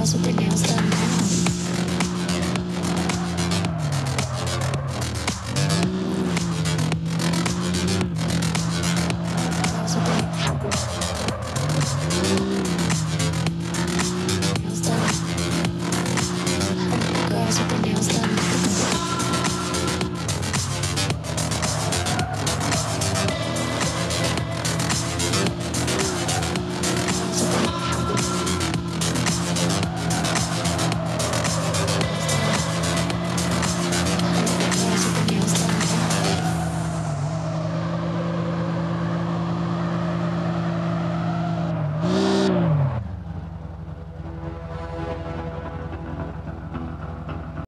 girls with their.